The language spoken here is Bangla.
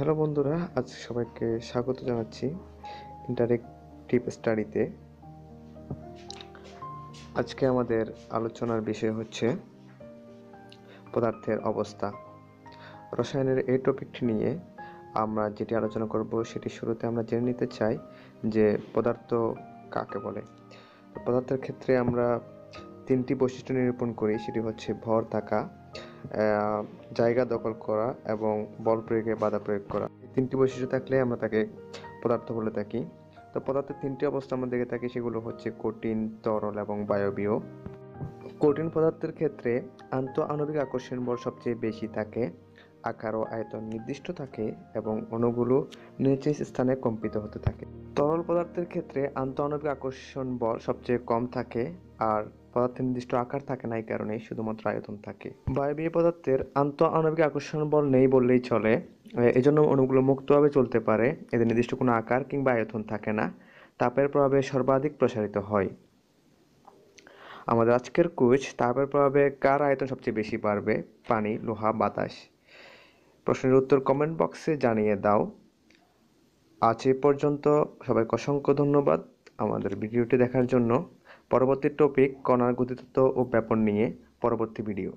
হ্যালো বন্ধুরা আজ সবাইকে স্বাগত জানাচ্ছি ইন্টারেক্টিভ স্টাডিতে আজকে আমাদের আলোচনার বিষয় হচ্ছে পদার্থের অবস্থা। রসায়নের এই টপিকটি নিয়ে আমরা যেটি আলোচনা করব, সেটি শুরুতে আমরা জেনে নিতে চাই যে পদার্থ কাকে বলে। পদার্থের ক্ষেত্রে আমরা তিনটি বৈশিষ্ট্য নিরূপণ করি। সেটি হচ্ছে ভর থাকা জায়গা দখল করা এবং বল প্রয়োগে বাধা প্রয়োগ করা। তিনটি বৈশিষ্ট্য থাকলে আমরা তাকে পদার্থ বলে থাকি। তো পদার্থের তিনটি অবস্থা আমরা দেখে থাকি, সেগুলো হচ্ছে কঠিন, তরল এবং বায়বীয়। কঠিন পদার্থের ক্ষেত্রে আন্ত আণবিক আকর্ষণ বল সবচেয়ে বেশি থাকে, আকার ও আয়তন নির্দিষ্ট থাকে এবং অণুগুলো নিচের স্থানে কম্পিত হতে থাকে। তরল পদার্থের ক্ষেত্রে আন্ত আণবিক আকর্ষণ বল সবচেয়ে কম থাকে আর পদার্থের নির্দিষ্ট আকার থাকে না এই কারণে শুধুমাত্র আয়তন থাকে। বায়বীয় পদার্থের আন্ত আণবিক আকর্ষণ বল নেই বললেই চলে। এজন্য অণুগুলো মুক্তভাবে চলতে পারে। এদের নির্দিষ্ট কোনো আকার কিংবা আয়তন থাকে না। তাপের প্রভাবে সর্বাধিক প্রসারিত হয়। আমাদের আজকের কুইজ, তাপের প্রভাবে কার আয়তন সবচেয়ে বেশি বাড়বে? পানি, লোহা, বাতাস? প্রশ্নের উত্তর কমেন্ট বক্সে জানিয়ে দাও। আজ এ পর্যন্ত সবাইকে অসংখ্য ধন্যবাদ আমাদের ভিডিওটি দেখার জন্য। পরবর্তী টপিক কণার গতিতত্ত্ব ও ব্যাপন নিয়ে পরবর্তী ভিডিও